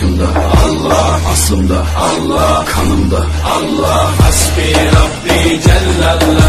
aşkımda Allah aslımda Allah kanımda. Allah Hasbi Rabbi Cellallah